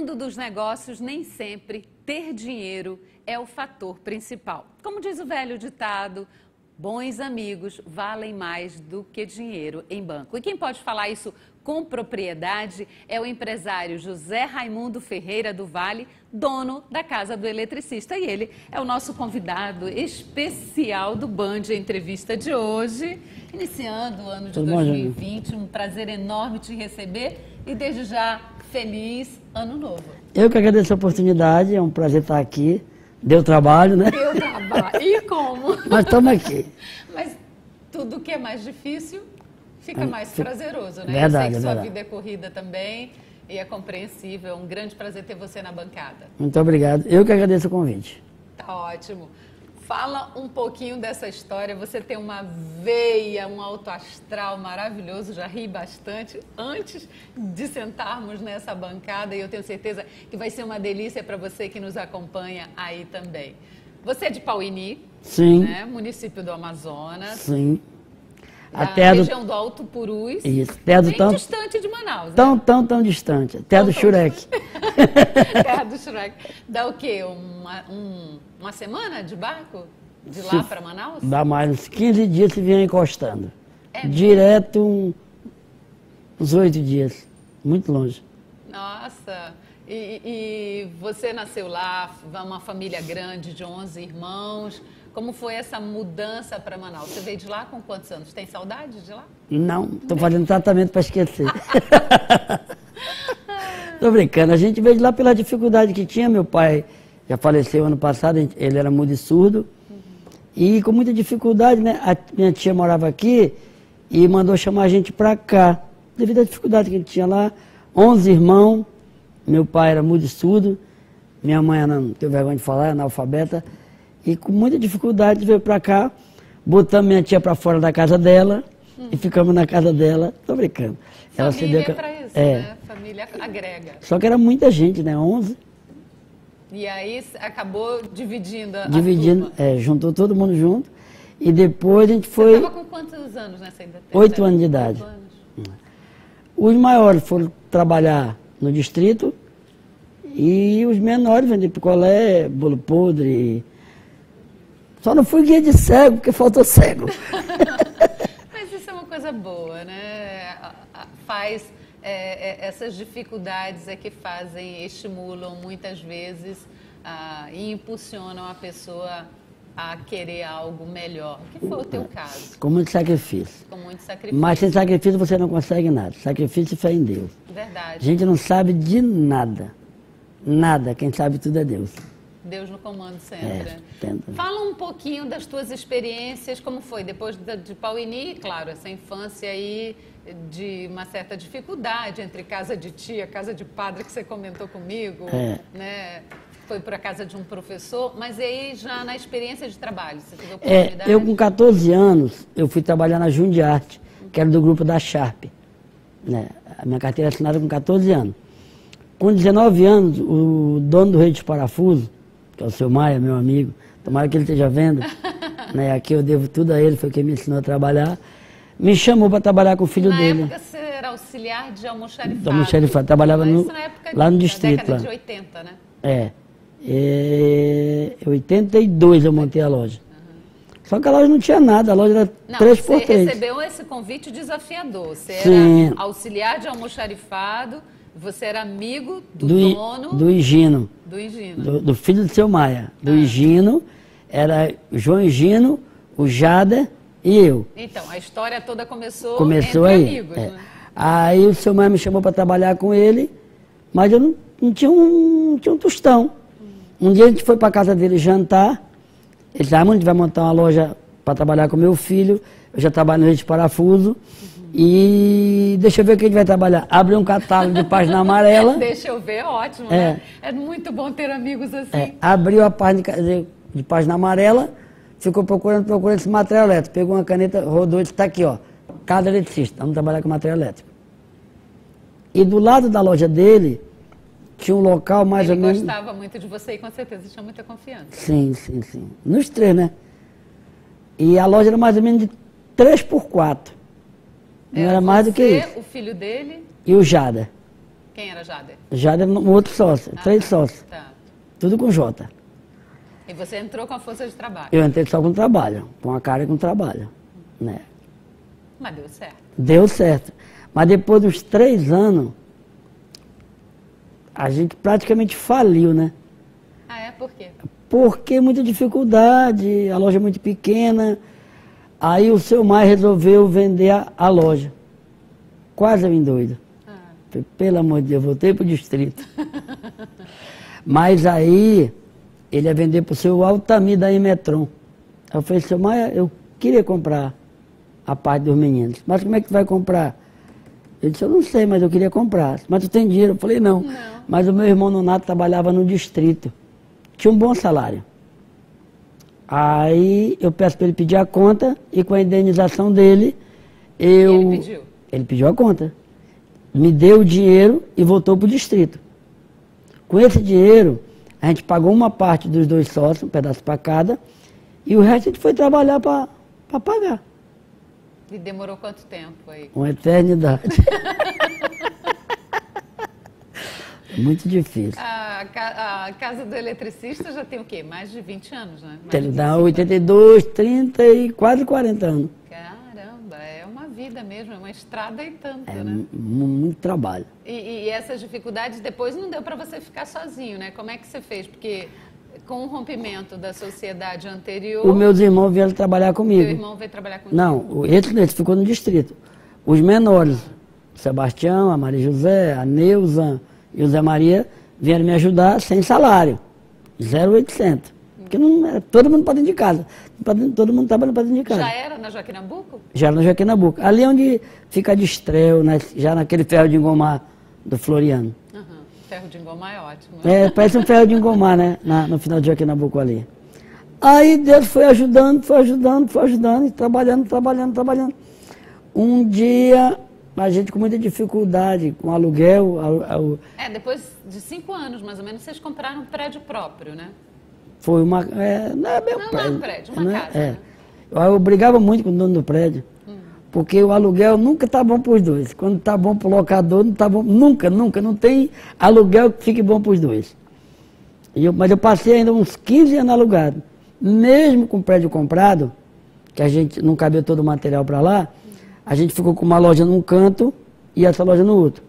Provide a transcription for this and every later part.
mundo dos negócios, nem sempre ter dinheiro é o fator principal. Como diz o velho ditado, bons amigos valem mais do que dinheiro em banco. E quem pode falar isso com propriedade é o empresário José Raimundo Ferreira do Vale, dono da Casa do Eletricista. E ele é o nosso convidado especial do Band Entrevista de hoje, iniciando o ano de Tudo bom, 2020. Um prazer enorme te receber e desde já feliz ano novo. Eu que agradeço a oportunidade, é um prazer estar aqui. Deu trabalho, né? Deu trabalho. E como? Mas estamos aqui. Mas tudo que é mais difícil fica mais prazeroso, né? Verdade, Eu sei que é sua verdade. vida é corrida também e é compreensível. É um grande prazer ter você na bancada. Muito obrigado. Eu que agradeço o convite. Tá ótimo. Fala um pouquinho dessa história. Você tem uma veia, um alto astral maravilhoso, já ri bastante antes de sentarmos nessa bancada e eu tenho certeza que vai ser uma delícia para você que nos acompanha aí também. Você é de Pauini, Sim, né? município do Amazonas, sim. A terra do... região do Alto Purus, Isso, terra do tão, distante de Manaus. né? tão, tão, tão distante. Terra do Tão, tão Shurek. Terra do Shrek. Dá o quê? Uma, um- uma semana de barco? De lá para Manaus? Dá mais uns 15 dias se vier encostando. É? Direto um- uns oito dias. Muito longe. Nossa! E, e você nasceu lá, uma família grande de 11 irmãos. Como foi essa mudança para Manaus? Você veio de lá com quantos anos? Tem saudade de lá? Não, estou fazendo tratamento para esquecer. Tô brincando. A gente veio de lá pela dificuldade que tinha. Meu pai já faleceu ano passado, ele era mudo e surdo. E com muita dificuldade, né? A minha tia morava aqui e mandou chamar a gente para cá. Devido à dificuldade que a gente tinha lá, 11 irmãos. Meu pai era mudo e surdo. Minha mãe, não tenho vergonha de falar, é analfabeta. E com muita dificuldade veio para cá. Botamos minha tia para fora da casa dela e ficamos na casa dela. Tô brincando. Ela Família é ca- para isso, é. né? Família agrega. Só que era muita gente, né? 11. E aí acabou dividindo a, dividindo, é, juntou todo mundo junto. E depois a gente Você foi. estava com quantos anos nessa ainda? Oito anos de idade. Anos. Os maiores foram trabalhar no distrito e os menores vender picolé, bolo podre. Só não fui guia de cego, porque faltou cego. Mas isso é uma coisa boa, né? A- a- Faz é, é, essas dificuldades é que fazem, estimulam muitas vezes ah, e impulsionam a pessoa a querer algo melhor. Que foi o teu caso, Com muito sacrifício. com muito sacrifício. Mas sem sacrifício você não consegue nada. Sacrifício e fé em Deus. A Verdade. gente não sabe de nada. Nada. Quem sabe tudo é Deus. Deus no comando sempre. É, tenta. Fala um pouquinho das tuas experiências, como foi depois da- de Pauini, claro, essa infância aí de uma certa dificuldade entre casa de tia, casa de padre que você comentou comigo, É. né? Foi para casa de um professor, mas aí já na experiência de trabalho, você teve É, oportunidade? eu com 14 anos, eu fui trabalhar na Jundiarte, que era do grupo da Sharp. Né? A minha carteira é assinada com 14 anos. Com 19 anos, o dono do Rei dos Parafusos, que é o seu Maia, meu amigo, tomara que ele esteja vendo, né? aqui eu devo tudo a ele, foi quem me ensinou a trabalhar, me chamou para trabalhar com o filho na dele. época você era auxiliar de almoxarifado. Almoxarifado, trabalhava no- na lá no distrito, década lá. de 80, né? É. Em 82 eu montei a loja. Só que a loja não tinha nada, a loja era Não, 3 você por 3 recebeu esse convite desafiador. Você Sim. era auxiliar de almoxarifado, você era amigo do, do, dono do Higino, do Higino. do, do filho do seu Maia. Ah. Do Higino, era o João Higino, o Jader e eu. Então, a história toda começou, Começou entre aí. amigos, é. né? Aí o seu Maia me chamou para trabalhar com ele, mas eu não, não tinha, um, não tinha um tostão. Um dia a gente foi para casa dele jantar, ele disse, ah, mano, a gente vai montar uma loja para trabalhar com meu filho, eu já trabalho no Rede de Parafuso, e deixa eu ver o que a gente vai trabalhar. Abriu um catálogo de página amarela, Deixa eu ver, ótimo, É. né? É muito bom ter amigos assim. É, abriu a página de, de- página amarela, ficou procurando, procurando esse material elétrico. Pegou uma caneta, rodou e disse, está aqui, ó. Cada eletricista, vamos trabalhar com material elétrico. E do lado da loja dele, tinha um local mais Ele ou menos. gostava muito de você e com certeza tinha muita confiança. Sim, sim, sim. Nos três, né? E a loja era mais ou menos de 3 por 4 Não era, mais do que isso. o filho dele E o Jada. Quem era Jader? Jader, um outro sócio, Ah, três tá. sócios, Tá. tudo com J. E você entrou com a força de trabalho. Eu entrei só com trabalho, com a cara e com trabalho, né? Mas deu certo. Deu certo. Mas depois dos três anos, a gente praticamente faliu, né? Ah, é? Por quê? Porque muita dificuldade, a loja é muito pequena. Aí o seu Mai resolveu vender a, a loja. Quase eu doido. Ah, Falei, Pelo amor de Deus, voltei pro distrito. Mas aí ele ia vender pro seu Altamir da Emetron. Aí eu falei, seu Maia, eu queria comprar a parte dos meninos. Mas como é que tu vai comprar? Ele disse, eu não sei, mas eu queria comprar. Mas tu tem dinheiro? Eu falei, não. Não. Mas o meu irmão Nonato trabalhava no distrito. Tinha um bom salário. Aí eu peço para ele pedir a conta e com a indenização dele, eu. ele pediu? Ele pediu a conta. Me deu o dinheiro e voltou para o distrito. Com esse dinheiro, a gente pagou uma parte dos dois sócios, um pedaço para cada, e o resto a gente foi trabalhar para pagar. E demorou quanto tempo aí? Uma eternidade. Muito difícil. A, ca- a casa do eletricista já tem o quê? Mais de 20 anos, né? Mais Ele 25 dá anos. 82, 30 e quase 40 anos. Caramba, é uma vida mesmo, é uma estrada e tanto, É né? mu- muito trabalho. E, e essas dificuldades depois não deu para você ficar sozinho, né? Como é que você fez? Porque com o rompimento da sociedade anterior, Os meus irmãos vieram trabalhar comigo. irmão veio trabalhar com Não, esse, esse ficou no distrito. Os menores, Sebastião, a Maria José, a Neuza e o Zé Maria, vieram me ajudar sem salário. 0,800. Porque não era, todo mundo para dentro de casa. Todo mundo trabalhando para dentro de casa. Já era na Joaquim Nabuco? Já era no Joaquim Nabuco. Ali é onde fica a Destrel, né, já naquele ferro de engomar do Floriano. Aham. Ferro de engomar é ótimo. É, parece um ferro de engomar, né? na- no final de Joaquim Nabuco ali. Aí Deus foi ajudando, foi ajudando, foi ajudando, e trabalhando, trabalhando, trabalhando. Um dia, a gente com muita dificuldade, com aluguel, a- a- É, depois de cinco anos, mais ou menos, vocês compraram um prédio próprio, né? foi uma. É, não é um Não, não é prédio. um prédio, uma é- casa, é. né? Eu, brigava muito com o dono do prédio, porque o aluguel nunca tá bom para os dois. Quando tá bom para o locador, não tá bom. Nunca, nunca. Não tem aluguel que fique bom para os dois. Eu- mas eu passei ainda uns 15 anos alugado. Mesmo com o prédio comprado, que a gente não cabia todo o material para lá, a gente ficou com uma loja num canto e essa loja no outro.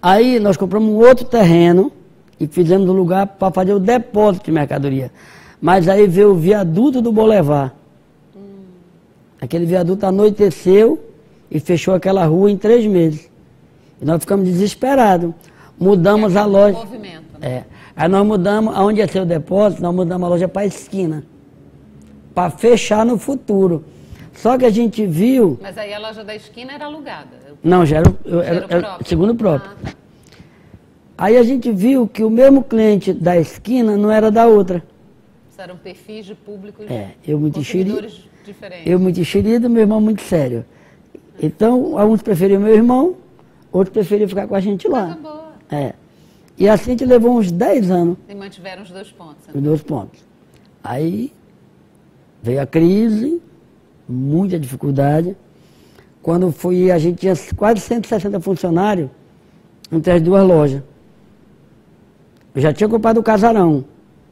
Aí nós compramos um outro terreno e fizemos um lugar para fazer o depósito de mercadoria. Mas aí veio o viaduto do Boulevard. Aquele viaduto anoiteceu e fechou aquela rua em três meses. E nós ficamos desesperados. Mudamos É a aquele loja. movimento, né? É. Aí nós mudamos, aonde ia ser o depósito, nós mudamos a loja para a esquina. Para fechar no futuro. Só que a gente viu. Mas aí a loja da esquina era alugada. Não, já era, eu- Já era- era próprio? segundo próprio. Ah, tá. Aí a gente viu que o mesmo cliente da esquina não era da outra. Isso eram perfis de públicos É, eu muito consumidores diferentes. Eu muito enxerido, meu irmão muito sério. Então, alguns preferiam meu irmão, outros preferiam ficar com a gente lá. Coisa boa. É. E assim a gente levou uns 10 anos, E mantiveram os dois pontos. né? os dois pontos. Aí veio a crise, muita dificuldade. Quando fui, a gente tinha quase 160 funcionários entre as duas lojas. Eu já tinha comprado o casarão,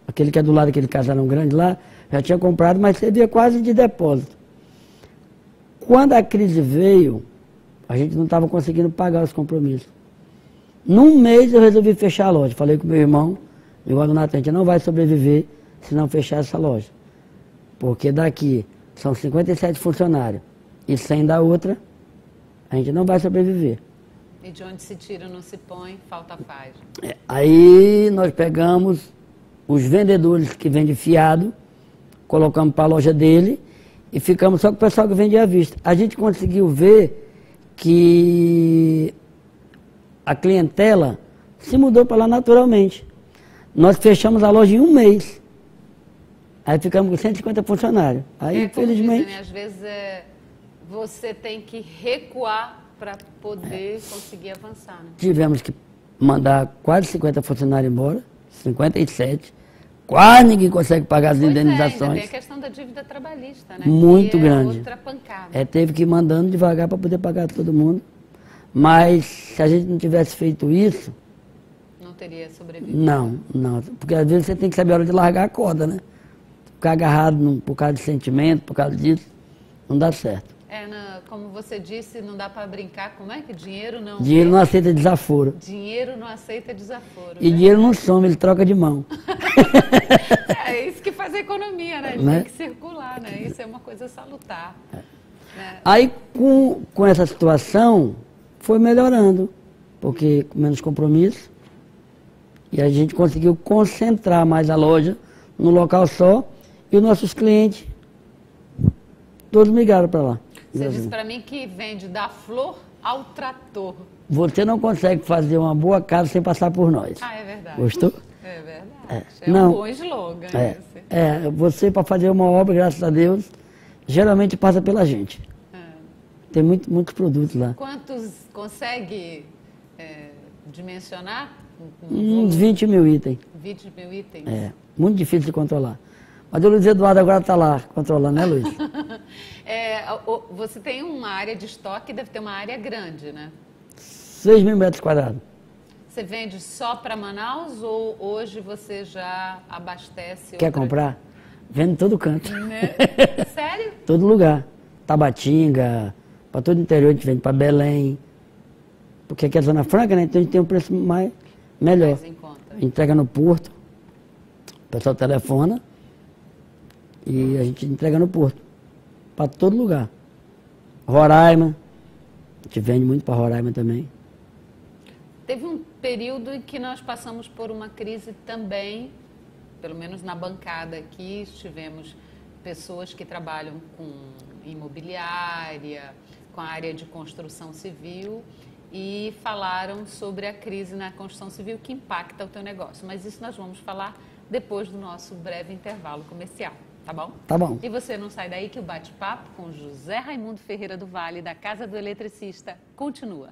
aquele que é do lado daquele casarão grande lá, já tinha comprado, mas servia quase de depósito. Quando a crise veio, a gente não estava conseguindo pagar os compromissos. Num mês eu resolvi fechar a loja. Falei com meu irmão, igual do Natan, gente não vai sobreviver se não fechar essa loja. Porque daqui são 57 funcionários e 100 da outra, a gente não vai sobreviver. E de onde se tira não se põe, falta faz. É, Aí nós pegamos os vendedores que vendem fiado, colocamos para a loja dele e ficamos só com o pessoal que vende à vista. A gente conseguiu ver que a clientela se mudou para lá naturalmente. Nós fechamos a loja em um mês. Aí ficamos com 150 funcionários. Aí, é infelizmente. dizem, né? Às vezes é, você tem que recuar para poder conseguir avançar. Né? Tivemos que mandar quase 50 funcionários embora, 57. Quase ninguém consegue pagar as Pois é, indenizações. tem a questão da dívida trabalhista, né? Muito que grande. É outra pancada. É, teve que ir mandando devagar para poder pagar todo mundo. Mas se a gente não tivesse feito isso, Não teria sobrevivido. não, não. Porque às vezes você tem que saber a hora de largar a corda, né? Ficar agarrado num- por causa de sentimento, por causa disso, não dá certo. É, na- como você disse, não dá para brincar. Como é que dinheiro não. Dinheiro não aceita desaforo. Dinheiro não aceita desaforo. E né? dinheiro não some, ele troca de mão. É isso que faz a economia, né? Né? Tem que circular, né? Isso é uma coisa salutar. É. né? Aí com, com essa situação foi melhorando, porque com menos compromisso. E a gente conseguiu concentrar mais a loja num local só e os nossos clientes todos migraram para lá. Você disse para mim que vende da flor ao trator. Você não consegue fazer uma boa casa sem passar por nós. Ah, é verdade. Gostou? É verdade. É. É, Não. um bom slogan É, esse. é, você para fazer uma obra, graças a Deus, geralmente passa pela gente. É. Tem muito, muitos produtos lá. Quantos consegue é, dimensionar? Um Uns volume? 20 mil itens. 20 mil itens? É, muito difícil de controlar. Mas o Luiz Eduardo agora está lá controlando, né, Luiz? É, você tem uma área de estoque, deve ter uma área grande, né? 6 mil metros quadrados. Você vende só para Manaus ou hoje você já abastece? Quer outra- comprar? Vende em todo canto. Né? Sério? todo lugar. Tabatinga, para todo o interior, a gente vende para Belém. Porque aqui é Zona Franca, né? Então a gente tem um preço mais, melhor. Mais em conta. Entrega no porto. O pessoal telefona. E a gente entrega no porto. Para todo lugar. Roraima. A gente vende muito para Roraima também. Teve um período em que nós passamos por uma crise também, pelo menos na bancada aqui, estivemos pessoas que trabalham com imobiliária, com a área de construção civil e falaram sobre a crise na construção civil que impacta o teu negócio. Mas isso nós vamos falar depois do nosso breve intervalo comercial, tá bom? Tá bom. E você não sai daí que o bate-papo com José Raimundo Ferreira do Vale, da Casa do Eletricista, continua.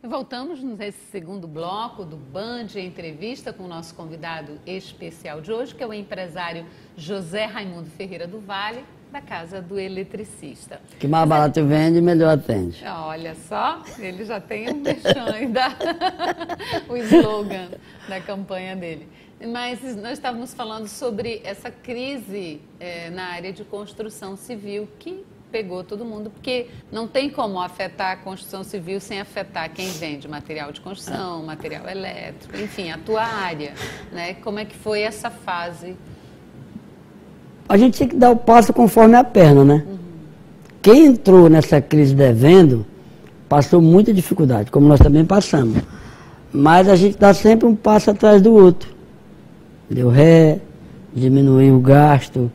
Voltamos nesse segundo bloco do Band Entrevista com o nosso convidado especial de hoje, que é o empresário José Raimundo Ferreira do Vale, da Casa do Eletricista. Que mais barato vende, melhor atende. Olha só, ele já tem um merchan aí da, o slogan da campanha dele. Mas nós estávamos falando sobre essa crise eh, na área de construção civil que pegou todo mundo, porque não tem como afetar a construção civil sem afetar quem vende material de construção, material elétrico, enfim, a tua área. Né? Como é que foi essa fase? A gente tinha que dar o passo conforme a perna, né? Quem entrou nessa crise devendo passou muita dificuldade, como nós também passamos. Mas a gente dá sempre um passo atrás do outro. Deu ré, diminuir o gasto,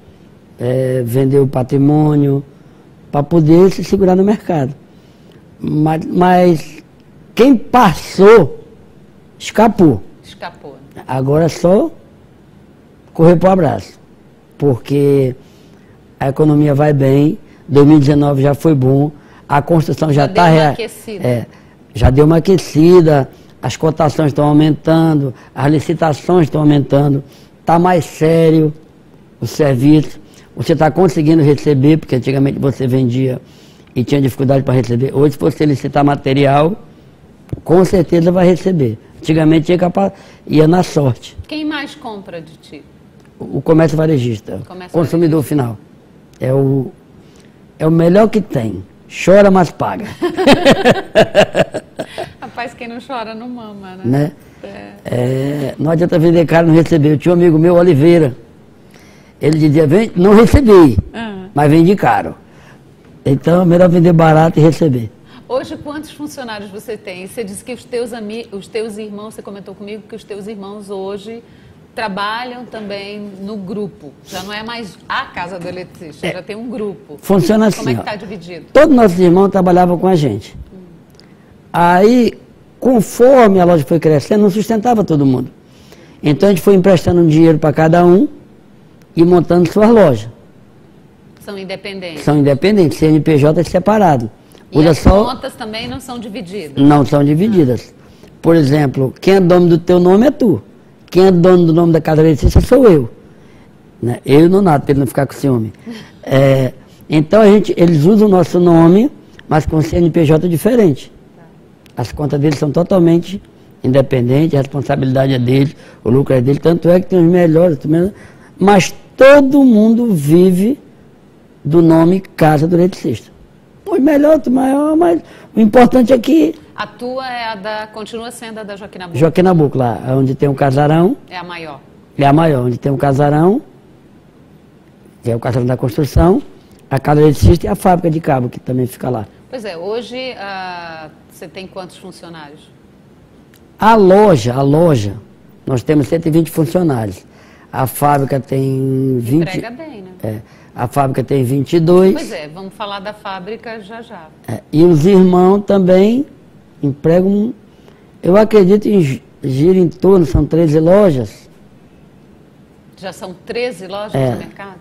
eh, vender o patrimônio, para poder se segurar no mercado. Mas, mas quem passou, escapou. Escapou. Agora é só correr para o abraço. Porque a economia vai bem, 2019 já foi bom, a construção já Já está deu uma aquecida. É, já deu uma aquecida, as cotações estão aumentando, as licitações estão aumentando, está mais sério o serviço, você está conseguindo receber, porque antigamente você vendia e tinha dificuldade para receber. Hoje, se você licitar material, com certeza vai receber. Antigamente tinha capa- ia na sorte. Quem mais compra de ti? O comércio varejista, Comércio consumidor final. É o, é o melhor que tem. Chora, mas paga. Rapaz, quem não chora não mama, né? né? É. É, não adianta vender caro e não receber. Eu tinha um amigo meu, Oliveira. Ele dizia, "Vem- não recebi, Ah. mas vendi caro. Então é melhor vender barato e receber. Hoje, quantos funcionários você tem? Você disse que os teus, os teus irmãos, você comentou comigo que os teus irmãos hoje trabalham também no grupo. Já não é mais a casa do eletricista, já tem um grupo. Funciona assim. Como é que ó. está dividido? Todos nossos irmãos trabalhavam com a gente. Aí, conforme a loja foi crescendo, não sustentava todo mundo. Então a gente foi emprestando um dinheiro para cada um e montando suas lojas. São independentes. São independentes, CNPJ é separado. E Usa as só, contas também não são divididas. não são divididas. Por exemplo, quem é dono do teu nome é tu. Quem é dono do nome da casa eletricista sou eu. Né? Eu e o Nonato, para ele não ficar com ciúme. É, então a gente, eles usam o nosso nome, mas com CNPJ diferente. As contas deles são totalmente independentes, a responsabilidade é deles, o lucro é dele, tanto é que tem os melhores, mas todo mundo vive do nome Casa do Eletricista. Os melhores, o maior, mas o importante é que. A tua é a da. continua sendo a da Joaquim Nabuco? Joaquim Nabuco, lá, onde tem um casarão. É a maior. É a maior, onde tem um casarão, que é o casarão da construção, a casa eletricista e a fábrica de cabo, que também fica lá. Pois é, hoje uh, você tem quantos funcionários? A loja, a loja, nós temos 120 funcionários. A fábrica tem 20. Entrega bem, né? É, a fábrica tem 22. Pois é, vamos falar da fábrica já já. É, e os irmãos também empregam, eu acredito em gira em torno, são 13 lojas. Já são 13 lojas é, no mercado?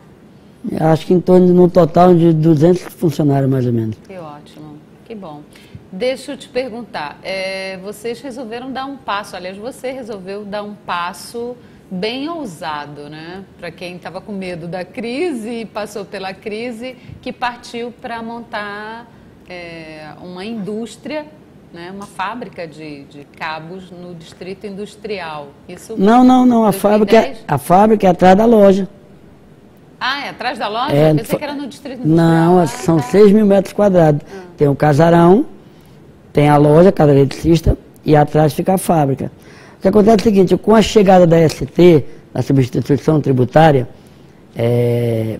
Acho que em torno, no total, de 200 funcionários, mais ou menos. Que ótimo, que bom. Deixa eu te perguntar, é, vocês resolveram dar um passo, aliás, você resolveu dar um passo bem ousado, né? Para quem estava com medo da crise e passou pela crise, que partiu para montar é, uma indústria, né? uma fábrica de, de, cabos no distrito industrial. Isso não, não, não. A fábrica, é, a fábrica é atrás da loja. Ah, é atrás da loja? É, Eu pensei que era no distrito industrial. Não, ah, são tá. 6 mil metros quadrados. Ah. Tem o casarão, tem a loja, casa eletricista, e atrás fica a fábrica. O que acontece é o seguinte, com a chegada da ST, a substituição tributária, é,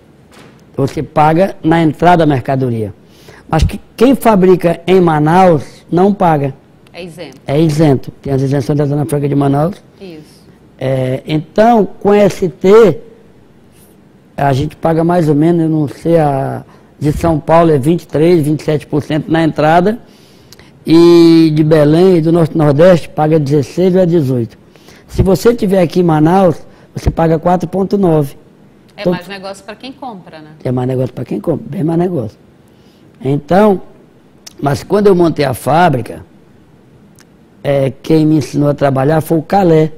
você paga na entrada da mercadoria. Mas que, quem fabrica em Manaus não paga. É isento. É isento. Tem as isenções da Zona Franca de Manaus. Isso. É, então, com ST, a gente paga mais ou menos, eu não sei, a de São Paulo é 23%, 27% na entrada e de Belém e do Norte Nordeste paga 16 ou 18. Se você estiver aqui em Manaus, você paga 4,9. É então, mais negócio para quem compra, né? É mais negócio para quem compra, bem mais negócio. Então, mas quando eu montei a fábrica, é, quem me ensinou a trabalhar foi o Calé.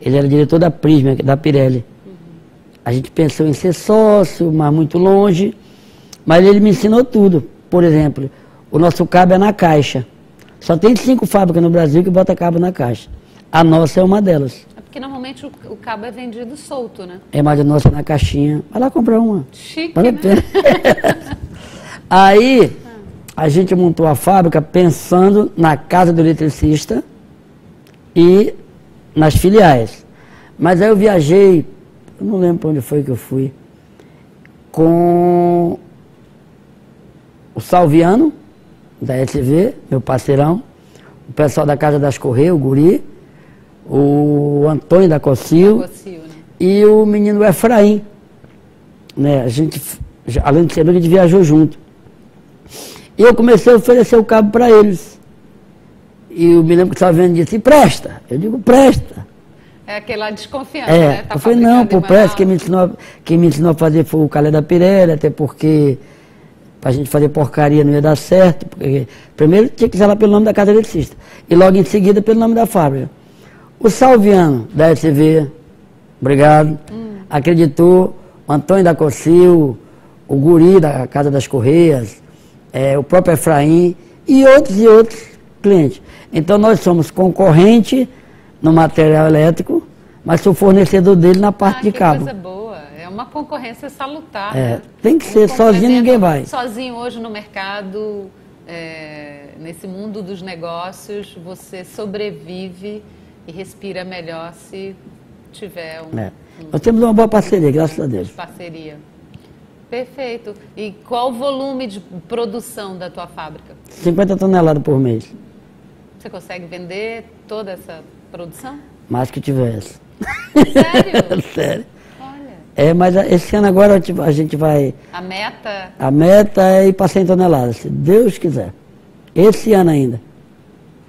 Ele era diretor da Prisma, da Pirelli. Uhum. A gente pensou em ser sócio, mas muito longe. Mas ele me ensinou tudo. Por exemplo, o nosso cabo é na caixa. Só tem cinco fábricas no Brasil que bota cabo na caixa. A nossa é uma delas. É porque normalmente o, o cabo é vendido solto, né? É, mas a nossa é na caixinha. Vai lá comprar uma. Chique, vale né? Aí, a gente montou a fábrica pensando na casa do eletricista e nas filiais. Mas aí eu viajei, eu não lembro para onde foi que eu fui, com o Salviano, da SV, meu parceirão, o pessoal da Casa das Correias, o Guri, o Antônio da Cocil, né? e o menino Efraim. Né? A gente, além de ser a gente viajou junto. E eu comecei a oferecer o cabo para eles. E o menino que estava vendo disse, presta. Eu digo, presta. É aquela desconfiança, é, né? Tá eu falei, não, pô, presta. Quem me, ensinou, quem me ensinou a fazer foi o Calé da Pirelli, até porque para a gente fazer porcaria não ia dar certo, porque primeiro tinha que zelar pelo nome da casa eletricista, e logo em seguida pelo nome da fábrica. O Salviano, da SV, obrigado, hum. acreditou, o Antônio da Cocil, o Guri da Casa das Correias, é, o próprio Efraim e outros e outros clientes. Então nós somos concorrente no material elétrico, mas sou fornecedor dele na parte ah, de cabo. Coisa boa uma concorrência salutar. É, né? Tem que ser, sozinho ninguém vai. Sozinho hoje no mercado, é, nesse mundo dos negócios, você sobrevive e respira melhor se tiver um. É. um Nós temos uma boa parceria, graças a Deus. Parceria. Perfeito. E qual o volume de produção da tua fábrica? 50 toneladas por mês. Você consegue vender toda essa produção? Mais que tivesse. Sério? Sério. É, mas esse ano agora a gente vai. A meta? A meta é ir para 100 toneladas, se Deus quiser. Esse ano ainda.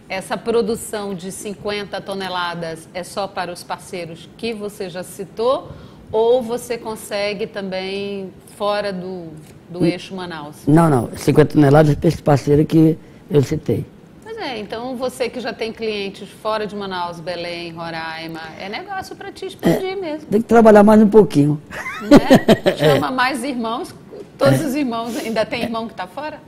Essa produção de 50 toneladas é só para os parceiros que você já citou? Ou você consegue também fora do, do eixo Manaus? Não, não. 50 toneladas para esse parceiro que eu citei. Mas é, então você que já tem clientes fora de Manaus, Belém, Roraima, é negócio para te expandir mesmo. Tem que trabalhar mais um pouquinho. Né? Chama mais irmãos. Todos os irmãos, ainda tem irmão que está fora?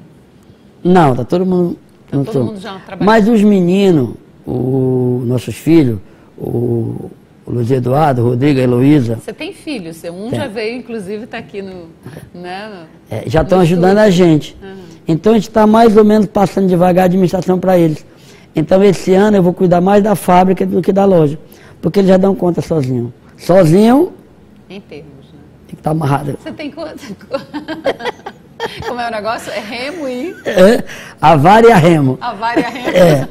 Não, tá todo mundo. Tá todo mundo já trabalhando. Mas os meninos, o, nossos filhos, o, o Luiz Eduardo, o Rodrigo, a Heloísa, Você tem filhos, seu um Tem. já veio, inclusive, está aqui no. Né, no- é, já estão ajudando a gente. Uhum. Então a gente está mais ou menos passando devagar a administração para eles. Então esse ano eu vou cuidar mais da fábrica do que da loja. Porque eles já dão conta sozinho. Sozinho, Em termos, né? tem que estar amarrado. Você tem quanto? Como é o negócio? É remo e. É, a vara e a remo. A vária rema. É.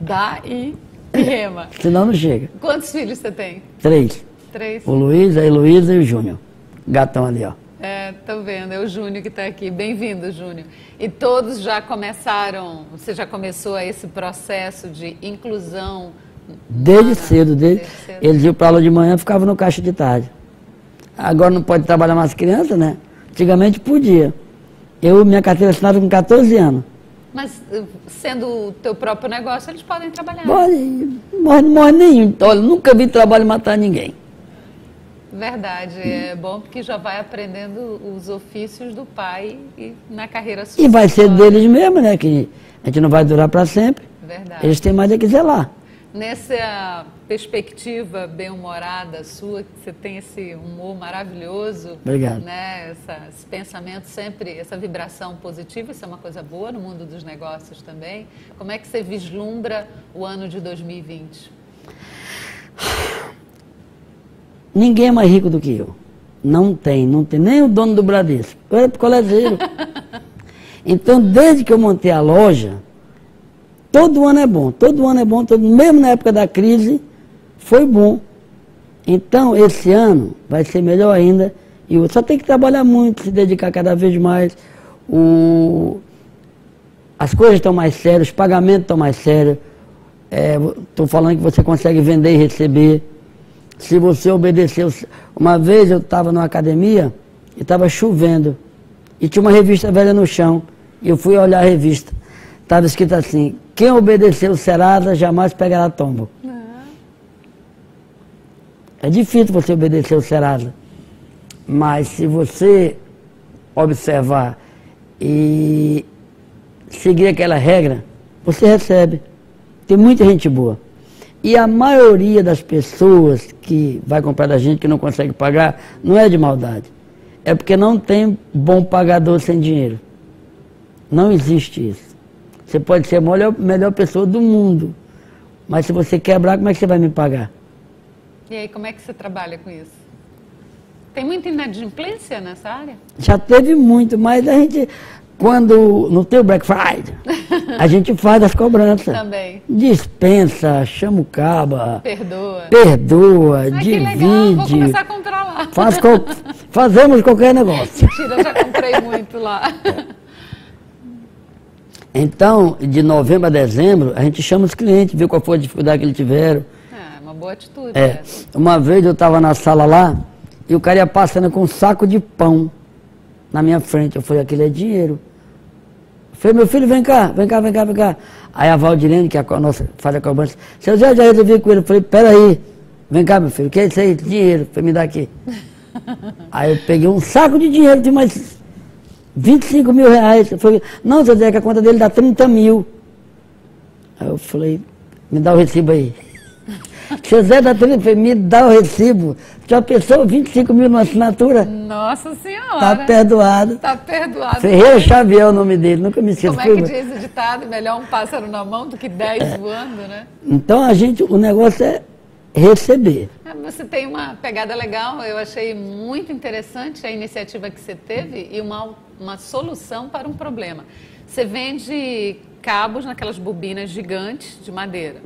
Dá e e rema. Senão não chega. Quantos filhos você tem? Três. Três? O Luiz, a Heloísa e o Júnior. Gatão ali, ó. É, tô vendo, é o Júnior que está aqui. Bem-vindo, Júnior. E todos já começaram, você já começou esse processo de inclusão? Desde humana? cedo, desde, Desde cedo. eles iam para aula de manhã ficava no caixa de tarde. Agora não pode trabalhar mais criança, né? Antigamente podia. Eu, minha carteira assinada com 14 anos. Mas sendo o teu próprio negócio, eles podem trabalhar. Morre, morre, morre nenhum. Olha, nunca vi trabalho matar ninguém. Verdade, é bom porque já vai aprendendo os ofícios do pai e na carreira E vai ser deles mesmo, né? Que a gente não vai durar para sempre. Verdade. Eles têm mais é que zelar. Nessa perspectiva bem-humorada sua, que você tem esse humor maravilhoso, Obrigado. né? Essa, esse pensamento sempre, essa vibração positiva, isso é uma coisa boa no mundo dos negócios também. Como é que você vislumbra o ano de 2020? Ninguém é mais rico do que eu. Não tem, não tem. Nem o dono do Bradesco. Eu era colezeiro. Então, desde que eu montei a loja, todo ano é bom. Todo ano é bom. Todo, mesmo na época da crise, foi bom. Então, esse ano vai ser melhor ainda. E só tem que trabalhar muito, se dedicar cada vez mais. O, as coisas estão mais sérias, os pagamentos estão mais sérios. Estou falando que você consegue vender e receber. Se você obedecer. Uma vez eu estava numa academia e estava chovendo. E tinha uma revista velha no chão. E eu fui olhar a revista. Estava escrito assim: quem obedecer o Serasa jamais pegará tombo. É difícil você obedecer o Serasa. Mas se você observar e seguir aquela regra, você recebe. Tem muita gente boa. E a maioria das pessoas que vai comprar da gente que não consegue pagar, não é de maldade. É porque não tem bom pagador sem dinheiro. Não existe isso. Você pode ser a melhor, melhor pessoa do mundo. Mas se você quebrar, como é que você vai me pagar? E aí, como é que você trabalha com isso? Tem muita inadimplência nessa área? Já teve muito, mas a gente, quando não tem o Black Friday, a gente faz as cobranças. Também. Dispensa, chama o caba, Perdoa. perdoa, Ah, que legal, vou divide. começar a controlar. Faz qual- fazemos qualquer negócio. Mentira, eu já comprei muito lá. Então, de novembro a dezembro, a gente chama os clientes, vê qual foi a dificuldade que eles tiveram. É, uma boa atitude. É, essa. uma vez eu estava na sala lá e o cara ia passando com um saco de pão na minha frente. Eu falei, aquele é dinheiro. Eu falei, meu filho, vem cá, vem cá, vem cá, vem cá. Aí a Valdirene, que é a nossa, faz a cobrança, seu Zé, já resolvi com ele. Eu falei, peraí, vem cá, meu filho, o que é isso aí? Dinheiro. Falei, me dá aqui. aí eu peguei um saco de dinheiro, tinha mais 25 mil reais. Eu falei, não, seu Zé, que a conta dele dá 30 mil. Aí eu falei, me dá o recibo aí. Seu Zé da falei, me dá o recibo. Já pensou 25 mil numa assinatura? Nossa Senhora. Tá perdoado. Tá perdoado. Ferreira Xavier é o nome dele, nunca me esqueço. Como é que diz o ditado? Melhor um pássaro na mão do que dez voando, né? Então a gente, o negócio é receber. Ah, Você tem uma pegada legal, eu achei muito interessante a iniciativa que você teve e uma, uma solução para um problema. Você vende cabos naquelas bobinas gigantes de madeira.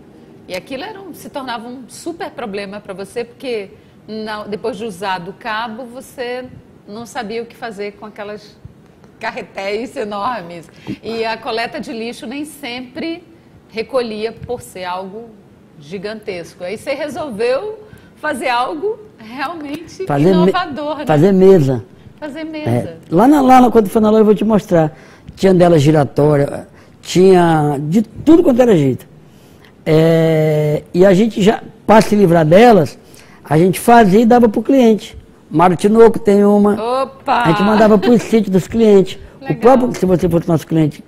E aquilo era um- se tornava um super problema para você, porque na- depois de usado o cabo, você não sabia o que fazer com aquelas carretéis enormes. E a coleta de lixo nem sempre recolhia por ser algo gigantesco. Aí você resolveu fazer algo realmente Fazer, me- inovador, né? fazer mesa. Fazer É, mesa. lá, na, lá quando for na loja eu vou te mostrar. Tinha dela giratória, tinha de tudo quanto era jeito. É, e a gente já, para se livrar delas, a gente fazia e dava para o cliente. Mário Tinoco tem uma. Opa! A gente mandava para o sítio dos clientes. Legal. O próprio, se você fosse nosso cliente,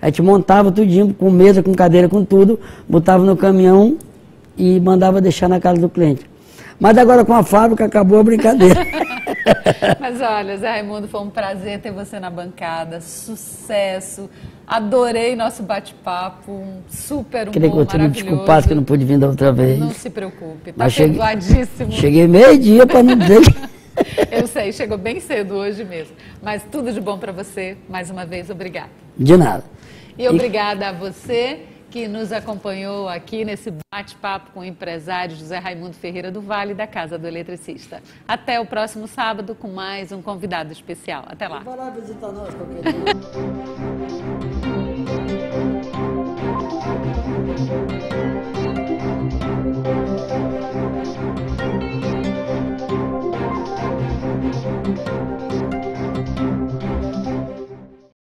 a gente montava tudinho, com mesa, com cadeira, com tudo, botava no caminhão e mandava deixar na casa do cliente. Mas agora com a fábrica acabou a brincadeira. Mas olha, Zé Raimundo, foi um prazer ter você na bancada. Sucesso. Adorei nosso bate-papo, um super humor Queria que você me desculpasse que eu não pude vir da outra vez. Não se preocupe, tá Mas perdoadíssimo. Cheguei meio-dia para não dizer Eu sei, chegou bem cedo hoje mesmo. Mas tudo de bom para você. Mais uma vez, obrigada. De nada. E obrigada a você que nos acompanhou aqui nesse bate-papo com o empresário José Raimundo Ferreira do Vale, da Casa do Eletricista. Até o próximo sábado com mais um convidado especial. Até lá. Vai lá visitar nós